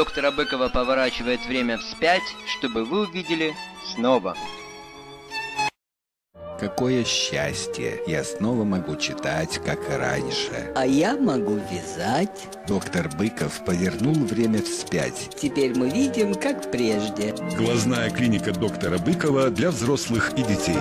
Офис доктора Быкова поворачивает время вспять, чтобы вы увидели снова. Какое счастье! Я снова могу читать, как и раньше. А я могу вязать. Доктор Быков повернул время вспять. Теперь мы видим, как прежде. Глазная клиника доктора Быкова для взрослых и детей.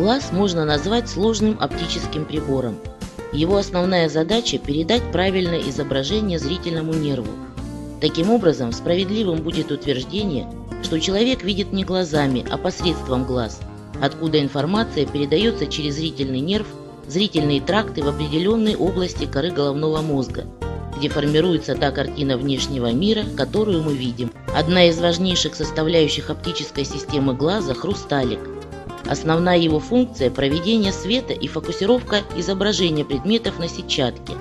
Глаз можно назвать сложным оптическим прибором. Его основная задача – передать правильное изображение зрительному нерву. Таким образом, справедливым будет утверждение, что человек видит не глазами, а посредством глаз, откуда информация передается через зрительный нерв, зрительные тракты в определенной области коры головного мозга, где формируется та картина внешнего мира, которую мы видим. Одна из важнейших составляющих оптической системы глаза – хрусталик – Основная его функция – проведение света и фокусировка изображения предметов на сетчатке.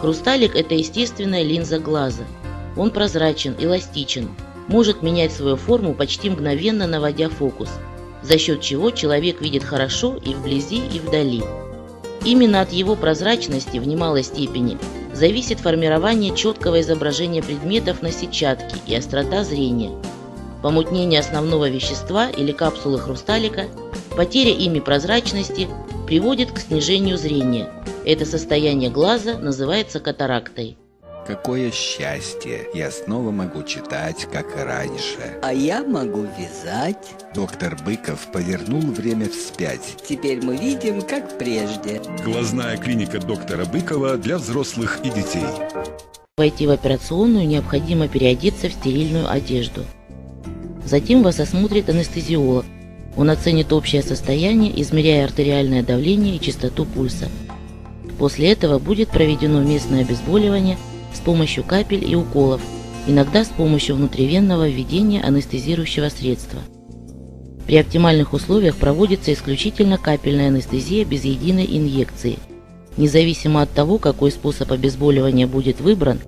Хрусталик – это естественная линза глаза. Он прозрачен, эластичен, может менять свою форму почти мгновенно наводя фокус, за счет чего человек видит хорошо и вблизи, и вдали. Именно от его прозрачности в немалой степени зависит формирование четкого изображения предметов на сетчатке и острота зрения – Помутнение основного вещества или капсулы хрусталика, потеря ими прозрачности приводит к снижению зрения. Это состояние глаза называется катарактой. Какое счастье! Я снова могу читать, как и раньше. А я могу вязать. Доктор Быков повернул время вспять. Теперь мы видим, как прежде. Глазная клиника доктора Быкова для взрослых и детей. Войти в операционную необходимо переодеться в стерильную одежду. Затем вас осмотрит анестезиолог. Он оценит общее состояние, измеряя артериальное давление и частоту пульса. После этого будет проведено местное обезболивание с помощью капель и уколов, иногда с помощью внутривенного введения анестезирующего средства. При оптимальных условиях проводится исключительно капельная анестезия без единой инъекции. Независимо от того, какой способ обезболивания будет выбран,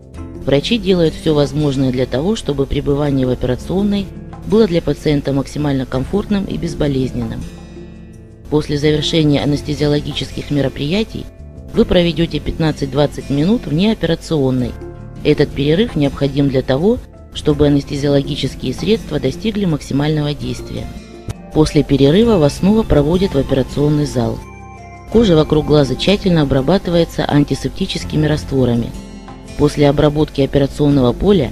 врачи делают все возможное для того, чтобы пребывание в операционной – было для пациента максимально комфортным и безболезненным. После завершения анестезиологических мероприятий вы проведете 15-20 минут вне операционной. Этот перерыв необходим для того, чтобы анестезиологические средства достигли максимального действия. После перерыва вас снова проводят в операционный зал. Кожа вокруг глаза тщательно обрабатывается антисептическими растворами. После обработки операционного поля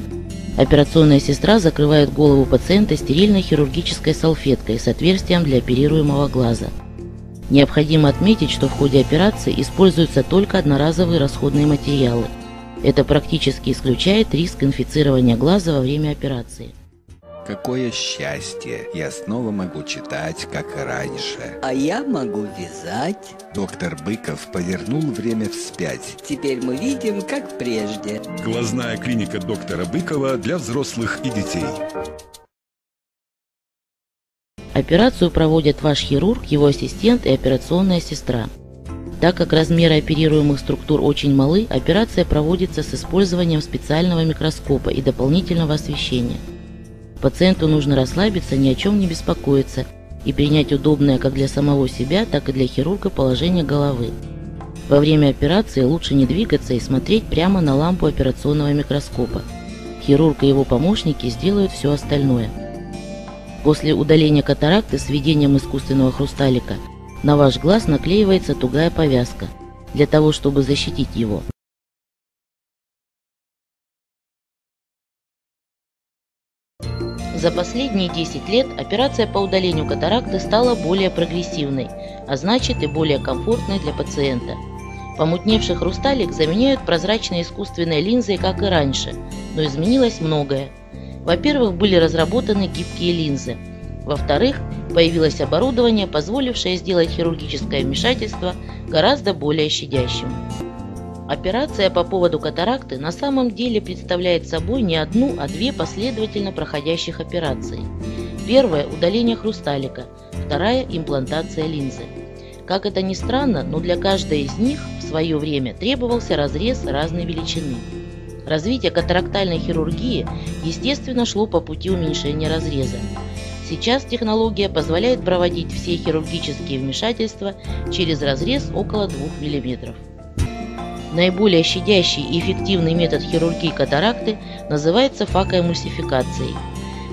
Операционная сестра закрывает голову пациента стерильной хирургической салфеткой с отверстием для оперируемого глаза. Необходимо отметить, что в ходе операции используются только одноразовые расходные материалы. Это практически исключает риск инфицирования глаза во время операции. Какое счастье! Я снова могу читать, как и раньше. А я могу вязать. Доктор Быков повернул время вспять. Теперь мы видим, как прежде. Глазная клиника доктора Быкова для взрослых и детей. Операцию проводят ваш хирург, его ассистент и операционная сестра. Так как размеры оперируемых структур очень малы, операция проводится с использованием специального микроскопа и дополнительного освещения – Пациенту нужно расслабиться, ни о чем не беспокоиться и принять удобное как для самого себя, так и для хирурга положение головы. Во время операции лучше не двигаться и смотреть прямо на лампу операционного микроскопа. Хирург и его помощники сделают все остальное. После удаления катаракты с введением искусственного хрусталика На ваш глаз наклеивается тугая повязка для того, чтобы защитить его. За последние 10 лет операция по удалению катаракты стала более прогрессивной, а значит и более комфортной для пациента. Помутневший хрусталик заменяют прозрачной искусственной линзой, как и раньше, но изменилось многое. Во-первых, были разработаны гибкие линзы. Во-вторых, появилось оборудование, позволившее сделать хирургическое вмешательство гораздо более щадящим. Операция по поводу катаракты на самом деле представляет собой не одну, а две последовательно проходящих операции. Первая – удаление хрусталика, вторая – имплантация линзы. Как это ни странно, но для каждой из них в свое время требовался разрез разной величины. Развитие катарактальной хирургии, естественно, шло по пути уменьшения разреза. Сейчас технология позволяет проводить все хирургические вмешательства через разрез около 2 мм. Наиболее щадящий и эффективный метод хирургии катаракты называется факоэмульсификацией.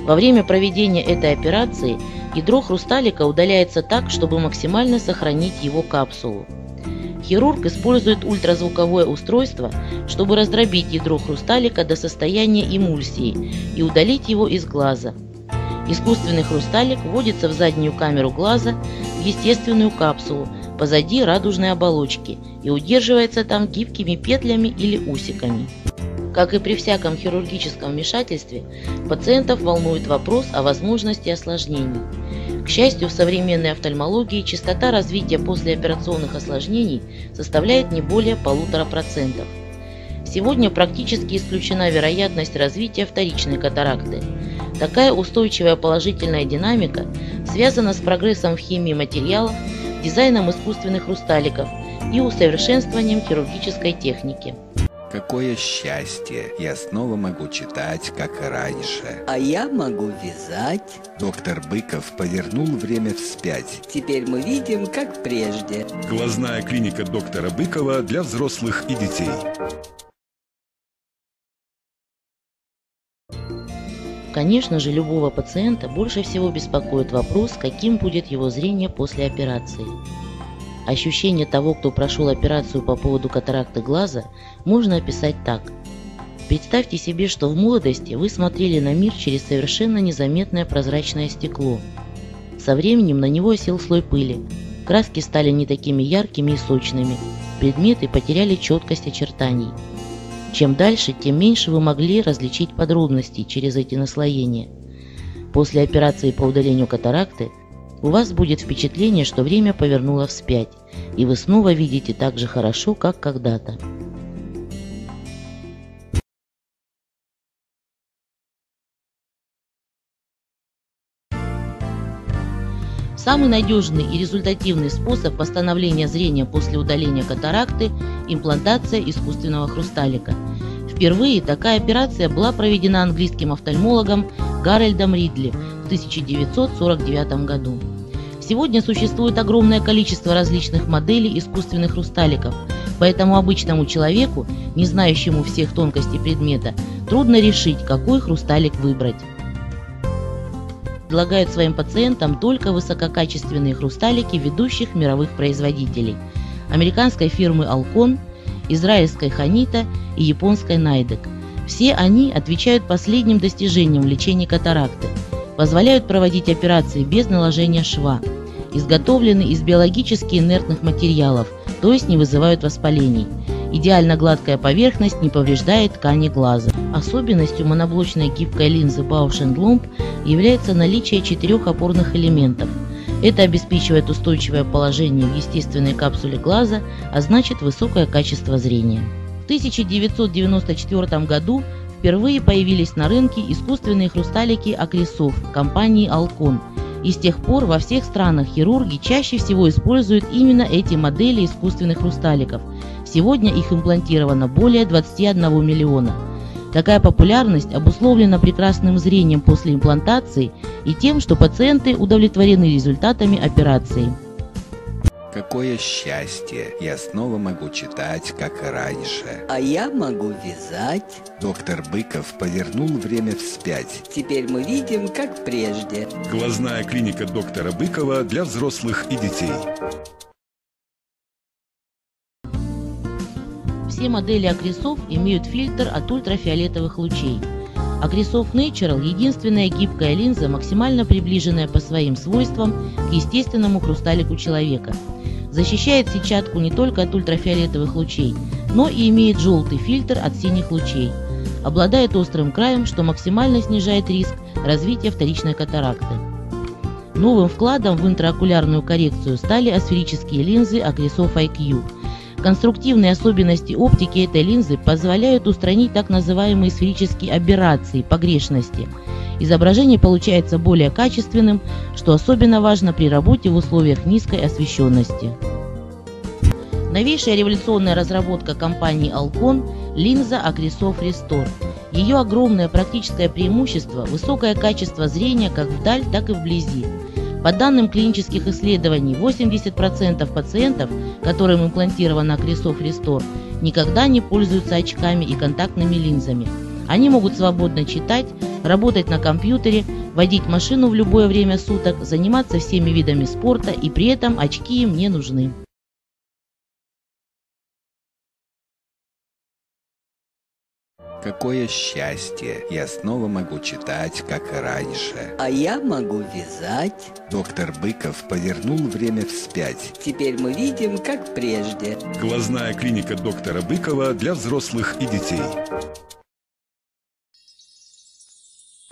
Во время проведения этой операции ядро хрусталика удаляется так, чтобы максимально сохранить его капсулу. Хирург использует ультразвуковое устройство, чтобы раздробить ядро хрусталика до состояния эмульсии и удалить его из глаза. Искусственный хрусталик вводится в заднюю камеру глаза в естественную капсулу, позади радужной оболочки и удерживается там гибкими петлями или усиками. Как и при всяком хирургическом вмешательстве, пациентов волнует вопрос о возможности осложнений. К счастью, в современной офтальмологии частота развития послеоперационных осложнений составляет не более полутора процентов. Сегодня практически исключена вероятность развития вторичной катаракты. Такая устойчивая положительная динамика связана с прогрессом в химии материалов, дизайном искусственных хрусталиков и усовершенствованием хирургической техники. Какое счастье! Я снова могу читать, как и раньше. А я могу вязать. Доктор Быков повернул время вспять. Теперь мы видим, как прежде. Глазная клиника доктора Быкова для взрослых и детей. Конечно же, любого пациента больше всего беспокоит вопрос, каким будет его зрение после операции. Ощущение того, кто прошел операцию по поводу катаракты глаза, можно описать так. Представьте себе, что в молодости вы смотрели на мир через совершенно незаметное прозрачное стекло. Со временем на него осел слой пыли, краски стали не такими яркими и сочными, предметы потеряли четкость очертаний. Чем дальше, тем меньше вы могли различить подробности через эти наслоения. После операции по удалению катаракты у вас будет впечатление, что время повернуло вспять, и вы снова видите так же хорошо, как когда-то. Самый надежный и результативный способ восстановления зрения после удаления катаракты – имплантация искусственного хрусталика. Впервые такая операция была проведена английским офтальмологом Гарольдом Ридли в 1949 году. Сегодня существует огромное количество различных моделей искусственных хрусталиков, поэтому обычному человеку, не знающему всех тонкостей предмета, трудно решить, какой хрусталик выбрать предлагают своим пациентам только высококачественные хрусталики ведущих мировых производителей – американской фирмы Alcon, израильской Ханита и японской Найдек. Все они отвечают последним достижениям в лечении катаракты, позволяют проводить операции без наложения шва, изготовлены из биологически инертных материалов, то есть не вызывают воспалений – Идеально гладкая поверхность не повреждает ткани глаза. Особенностью моноблочной гибкой линзы Bausch Lomb является наличие четырех опорных элементов. Это обеспечивает устойчивое положение в естественной капсуле глаза, а значит высокое качество зрения. В 1994 году впервые появились на рынке искусственные хрусталики Акрисов компании Alcon, и с тех пор во всех странах хирурги чаще всего используют именно эти модели искусственных хрусталиков – Сегодня их имплантировано более 21 миллиона. Такая популярность обусловлена прекрасным зрением после имплантации и тем, что пациенты удовлетворены результатами операции. Какое счастье! Я снова могу читать, как и раньше. А я могу вязать. Доктор Быков повернул время вспять. Теперь мы видим, как прежде. Глазная клиника доктора Быкова для взрослых и детей. Все модели акрисов имеют фильтр от ультрафиолетовых лучей. Акрисов Natural – единственная гибкая линза, максимально приближенная по своим свойствам к естественному хрусталику человека. Защищает сетчатку не только от ультрафиолетовых лучей, но и имеет желтый фильтр от синих лучей. Обладает острым краем, что максимально снижает риск развития вторичной катаракты. Новым вкладом в интраокулярную коррекцию стали асферические линзы Акрисов IQ – Конструктивные особенности оптики этой линзы позволяют устранить так называемые сферические аберрации, погрешности. Изображение получается более качественным, что особенно важно при работе в условиях низкой освещенности. Новейшая революционная разработка компании Alcon – линза Акрисов Restore. Ее огромное практическое преимущество – высокое качество зрения как вдаль, так и вблизи. По данным клинических исследований, 80% пациентов, которым имплантировано Крисов Рестор, никогда не пользуются очками и контактными линзами. Они могут свободно читать, работать на компьютере, водить машину в любое время суток, заниматься всеми видами спорта и при этом очки им не нужны. Какое счастье! Я снова могу читать, как и раньше. А я могу вязать. Доктор Быков повернул время вспять. Теперь мы видим, как прежде. Глазная клиника доктора Быкова для взрослых и детей.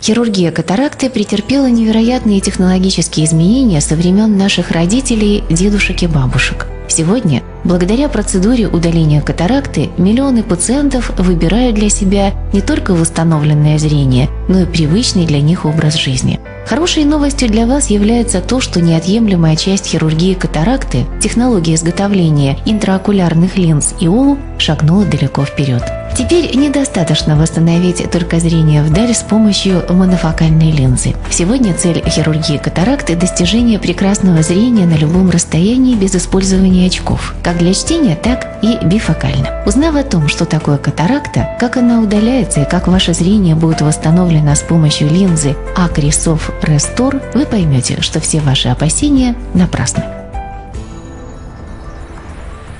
Хирургия катаракты претерпела невероятные технологические изменения со времен наших родителей, дедушек и бабушек. Сегодня, благодаря процедуре удаления катаракты, миллионы пациентов выбирают для себя не только восстановленное зрение, но и привычный для них образ жизни. Хорошей новостью для вас является то, что неотъемлемая часть хирургии катаракты, технология изготовления интраокулярных линз ИОЛ, шагнула далеко вперед. Теперь недостаточно восстановить только зрение вдаль с помощью монофокальной линзы. Сегодня цель хирургии катаракты – достижение прекрасного зрения на любом расстоянии без использования очков, как для чтения, так и бифокально. Узнав о том, что такое катаракта, как она удаляется и как ваше зрение будет восстановлено с помощью линзы Акрисов Рестор, вы поймете, что все ваши опасения напрасны.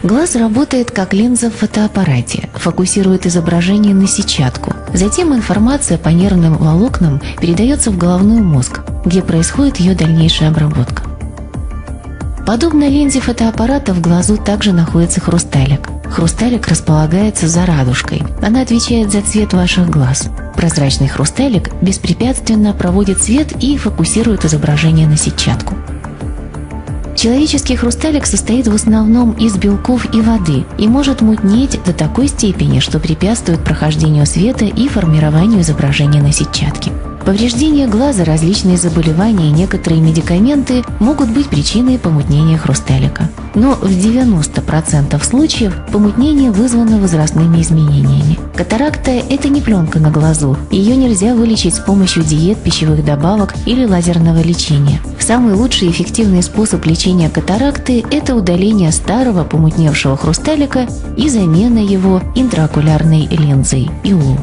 Глаз работает как линза в фотоаппарате, фокусирует изображение на сетчатку. Затем информация по нервным волокнам передается в головной мозг, где происходит ее дальнейшая обработка. Подобно линзе фотоаппарата в глазу также находится хрусталик. Хрусталик располагается за радужкой. Она отвечает за цвет ваших глаз. Прозрачный хрусталик беспрепятственно проводит свет и фокусирует изображение на сетчатку. Человеческий хрусталик состоит в основном из белков и воды и может мутнеть до такой степени, что препятствует прохождению света и формированию изображения на сетчатке. Повреждение глаза, различные заболевания и некоторые медикаменты могут быть причиной помутнения хрусталика. Но в 90% случаев помутнение вызвано возрастными изменениями. Катаракта – это не пленка на глазу. Ее нельзя вылечить с помощью диет, пищевых добавок или лазерного лечения. Самый лучший и эффективный способ лечения катаракты – это удаление старого помутневшего хрусталика и замена его интраокулярной линзой – ИОЛ.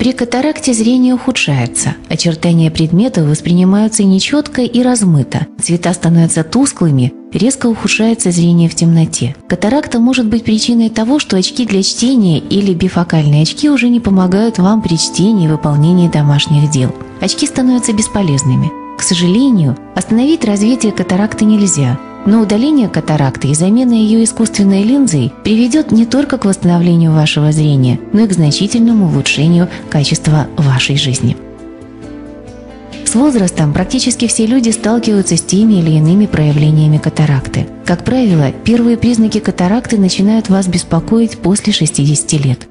При катаракте зрение ухудшается, очертания предметов воспринимаются нечетко и размыто, цвета становятся тусклыми, резко ухудшается зрение в темноте. Катаракта может быть причиной того, что очки для чтения или бифокальные очки уже не помогают вам при чтении и выполнении домашних дел. Очки становятся бесполезными. К сожалению, остановить развитие катаракты нельзя, но удаление катаракты и замена ее искусственной линзой приведет не только к восстановлению вашего зрения, но и к значительному улучшению качества вашей жизни. С возрастом практически все люди сталкиваются с теми или иными проявлениями катаракты. Как правило, первые признаки катаракты начинают вас беспокоить после 60 лет.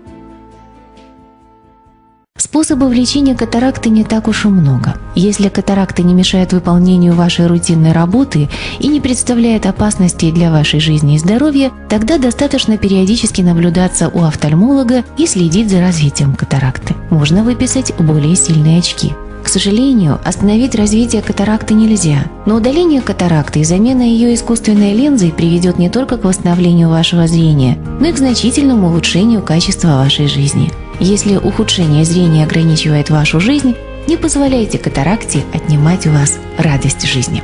Способов лечения катаракты не так уж и много. Если катаракта не мешает выполнению вашей рутинной работы и не представляет опасности для вашей жизни и здоровья, тогда достаточно периодически наблюдаться у офтальмолога и следить за развитием катаракты. Можно выписать более сильные очки. К сожалению, остановить развитие катаракты нельзя, но удаление катаракты и замена ее искусственной линзой приведет не только к восстановлению вашего зрения, но и к значительному улучшению качества вашей жизни. Если ухудшение зрения ограничивает вашу жизнь, не позволяйте катаракте отнимать у вас радость жизни.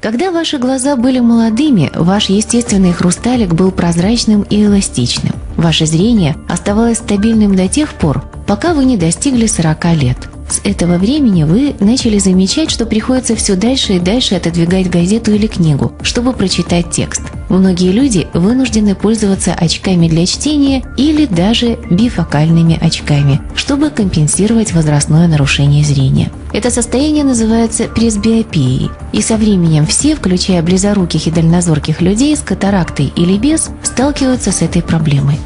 Когда ваши глаза были молодыми, ваш естественный хрусталик был прозрачным и эластичным. Ваше зрение оставалось стабильным до тех пор, пока вы не достигли 40 лет. С этого времени вы начали замечать, что приходится все дальше и дальше отодвигать газету или книгу, чтобы прочитать текст. Многие люди вынуждены пользоваться очками для чтения или даже бифокальными очками, чтобы компенсировать возрастное нарушение зрения. Это состояние называется пресбиопией, и со временем все, включая близоруких и дальнозорких людей с катарактой или без, сталкиваются с этой проблемой.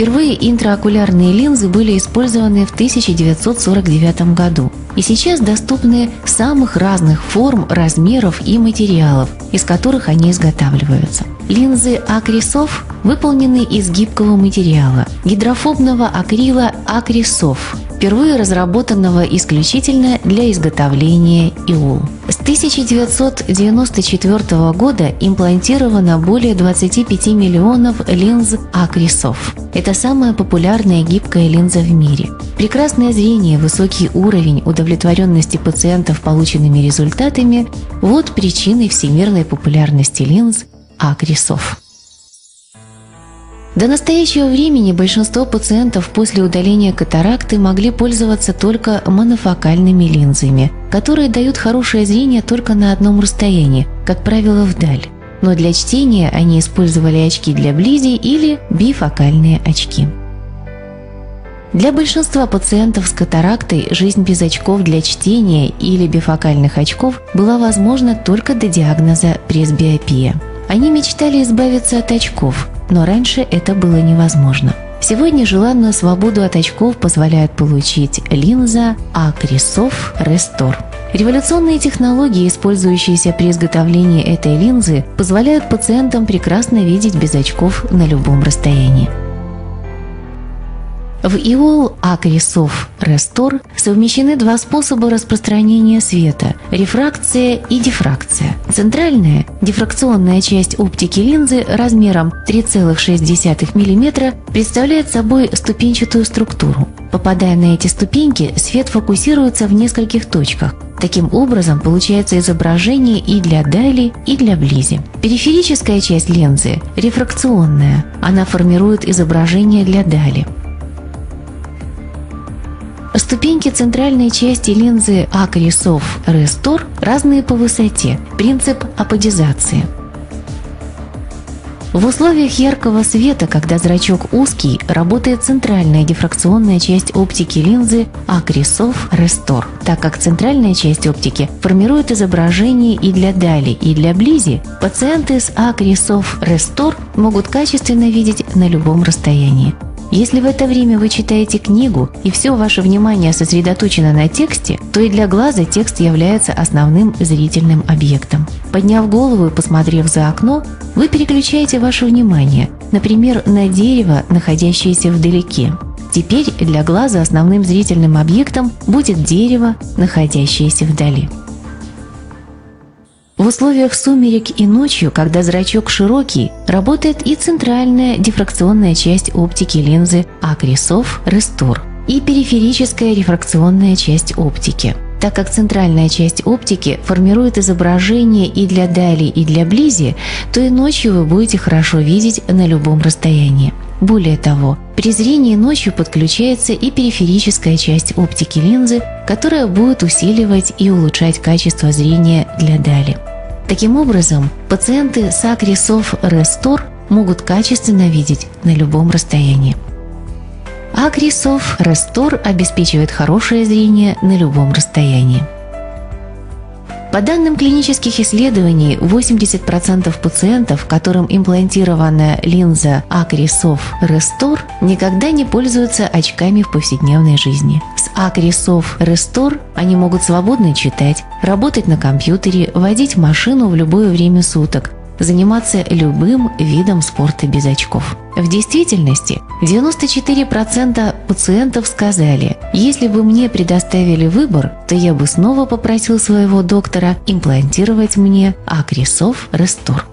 Впервые интраокулярные линзы были использованы в 1949 году и сейчас доступны самых разных форм, размеров и материалов, из которых они изготавливаются. Линзы акрисов выполнены из гибкого материала – гидрофобного акрила акрисов, впервые разработанного исключительно для изготовления иол. С 1994 года имплантировано более 25 миллионов линз акрисов. Это самая популярная гибкая линза в мире. Прекрасное зрение, высокий уровень удовлетворенности пациентов полученными результатами – вот причины всемирной популярности линз акрисов. До настоящего времени большинство пациентов после удаления катаракты могли пользоваться только монофокальными линзами, которые дают хорошее зрение только на одном расстоянии, как правило, вдаль. Но для чтения они использовали очки для близи или бифокальные очки. Для большинства пациентов с катарактой жизнь без очков для чтения или бифокальных очков была возможна только до диагноза пресбиопия. Они мечтали избавиться от очков, но раньше это было невозможно. Сегодня желанную свободу от очков позволяет получить линза Акрисов Рестор. Революционные технологии, использующиеся при изготовлении этой линзы, позволяют пациентам прекрасно видеть без очков на любом расстоянии. В ИОЛ Акрисов Рестор совмещены два способа распространения света – рефракция и дифракция. Центральная, дифракционная часть оптики линзы размером 3,6 мм представляет собой ступенчатую структуру. Попадая на эти ступеньки, свет фокусируется в нескольких точках. Таким образом, получается изображение и для дали, и для близи. Периферическая часть линзы – рефракционная. Она формирует изображение для дали. Ступеньки центральной части линзы Акрисов Рестор разные по высоте. Принцип аподизации. В условиях яркого света, когда зрачок узкий, работает центральная дифракционная часть оптики линзы Акрисов Рестор, так как центральная часть оптики формирует изображение и для дали, и для близи, пациенты с Акрисов Рестор могут качественно видеть на любом расстоянии. Если в это время вы читаете книгу и все ваше внимание сосредоточено на тексте, то и для глаза текст является основным зрительным объектом. Подняв голову и посмотрев за окно, вы переключаете ваше внимание, например, на дерево, находящееся вдалеке. Теперь для глаза основным зрительным объектом будет дерево, находящееся вдали. В условиях сумерек и ночью, когда зрачок широкий, работает и центральная дифракционная часть оптики линзы акрисов Рестор и периферическая рефракционная часть оптики. Так как центральная часть оптики формирует изображение и для дали, и для близи, то и ночью вы будете хорошо видеть на любом расстоянии. Более того, при зрении ночью подключается и периферическая часть оптики линзы, которая будет усиливать и улучшать качество зрения для дали. Таким образом, пациенты с акрисов Рестор могут качественно видеть на любом расстоянии. Акрисов Рестор обеспечивает хорошее зрение на любом расстоянии. По данным клинических исследований, 80% пациентов, которым имплантирована линза Акрисов Рестор, никогда не пользуются очками в повседневной жизни. С Акрисов Рестор они могут свободно читать, работать на компьютере, водить машину в любое время суток, заниматься любым видом спорта без очков. В действительности 94% пациентов сказали, если бы мне предоставили выбор, то я бы снова попросил своего доктора имплантировать мне акрисов Рестор.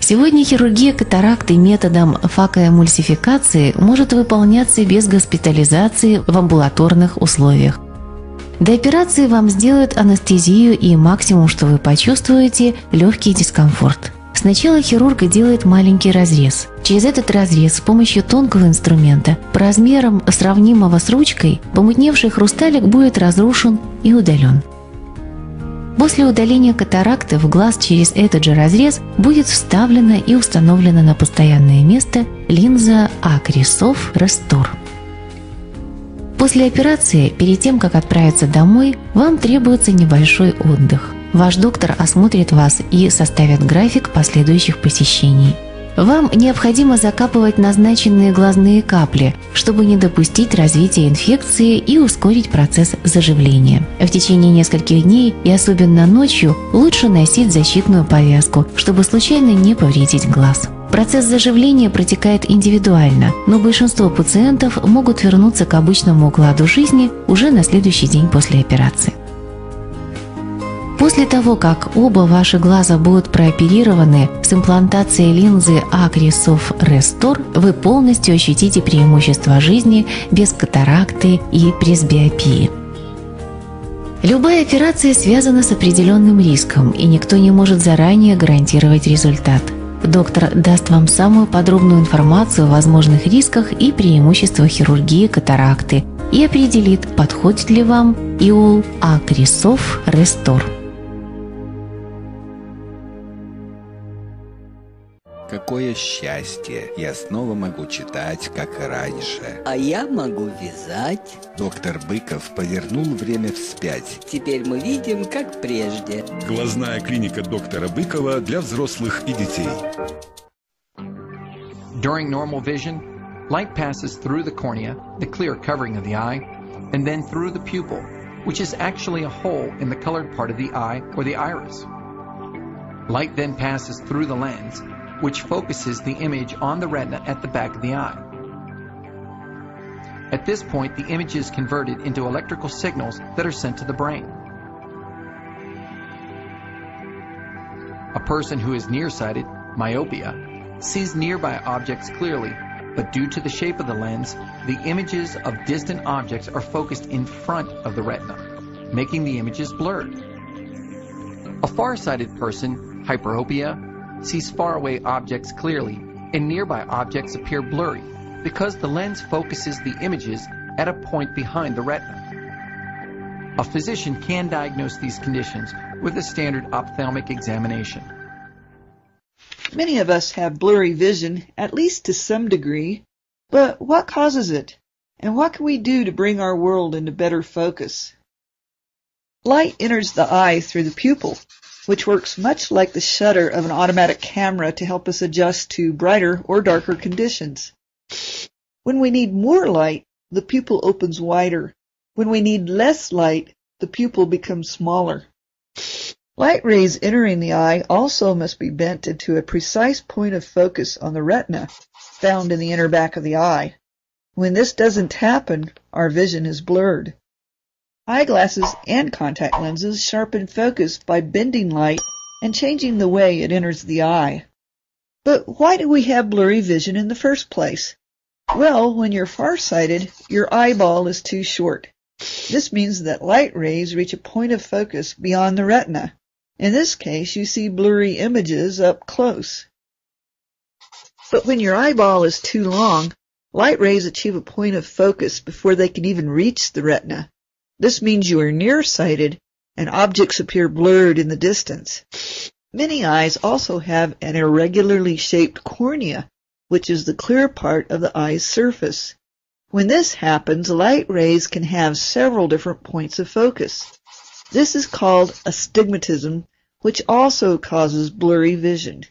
Сегодня хирургия катаракты методом факоэмульсификации может выполняться без госпитализации в амбулаторных условиях. До операции вам сделают анестезию и максимум, что вы почувствуете – легкий дискомфорт. Сначала хирург делает маленький разрез. Через этот разрез с помощью тонкого инструмента по размерам сравнимого с ручкой помутневший хрусталик будет разрушен и удален. После удаления катаракты в глаз через этот же разрез будет вставлена и установлена на постоянное место линза Акрисов Рестор. После операции, перед тем, как отправиться домой, вам требуется небольшой отдых. Ваш доктор осмотрит вас и составит график последующих посещений – вам необходимо закапывать назначенные глазные капли, чтобы не допустить развития инфекции и ускорить процесс заживления. В течение нескольких дней и особенно ночью лучше носить защитную повязку, чтобы случайно не повредить глаз. Процесс заживления протекает индивидуально, но большинство пациентов могут вернуться к обычному укладу жизни уже на следующий день после операции. После того, как оба ваши глаза будут прооперированы с имплантацией линзы Акрисов Рестор, вы полностью ощутите преимущество жизни без катаракты и пресбиопии. Любая операция связана с определенным риском, и никто не может заранее гарантировать результат. Доктор даст вам самую подробную информацию о возможных рисках и преимуществах хирургии катаракты и определит, подходит ли вам ИОЛ Акрисов Рестор. Какое счастье! Я снова могу читать, как и раньше. А я могу вязать. Доктор Быков повернул время вспять. Теперь мы видим, как прежде. Глазная клиника доктора Быкова для взрослых и детей. During normal vision, light passes through the cornea, the clear covering of the eye, and then through the pupil, which is actually a hole in the colored part of the eye or the iris. Light then passes through the lens which focuses the image on the retina at the back of the eye. At this point, the image is converted into electrical signals that are sent to the brain. A person who is nearsighted, myopia, sees nearby objects clearly, but due to the shape of the lens, the images of distant objects are focused in front of the retina, making the images blurred. A far-sighted person, hyperopia, sees faraway objects clearly, and nearby objects appear blurry because the lens focuses the images at a point behind the retina. A physician can diagnose these conditions with a standard ophthalmic examination. Many of us have blurry vision, at least to some degree, but what causes it? And what can we do to bring our world into better focus? Light enters the eye through the pupil, which works much like the shutter of an automatic camera to help us adjust to brighter or darker conditions. When we need more light, the pupil opens wider. When we need less light, the pupil becomes smaller. Light rays entering the eye also must be bent into a precise point of focus on the retina, found in the inner back of the eye. When this doesn't happen, our vision is blurred. Eyeglasses and contact lenses sharpen focus by bending light and changing the way it enters the eye. But why do we have blurry vision in the first place? Well, when you're farsighted, your eyeball is too short. This means that light rays reach a point of focus beyond the retina. In this case, you see blurry images up close. But when your eyeball is too long, light rays achieve a point of focus before they can even reach the retina. This means you are nearsighted and objects appear blurred in the distance. Many eyes also have an irregularly shaped cornea, which is the clear part of the eye's surface. When this happens, light rays can have several different points of focus. This is called astigmatism, which also causes blurry vision.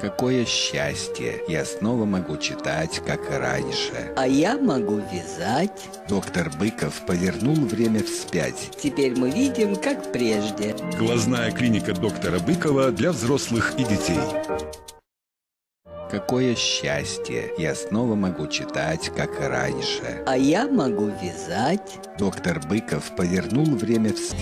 Какое счастье! Я снова могу читать, как и раньше. А я могу вязать. Доктор Быков повернул время вспять. Теперь мы видим, как прежде. Глазная клиника доктора Быкова для взрослых и детей. Какое счастье! Я снова могу читать, как и раньше. А я могу вязать. Доктор Быков повернул время вспять.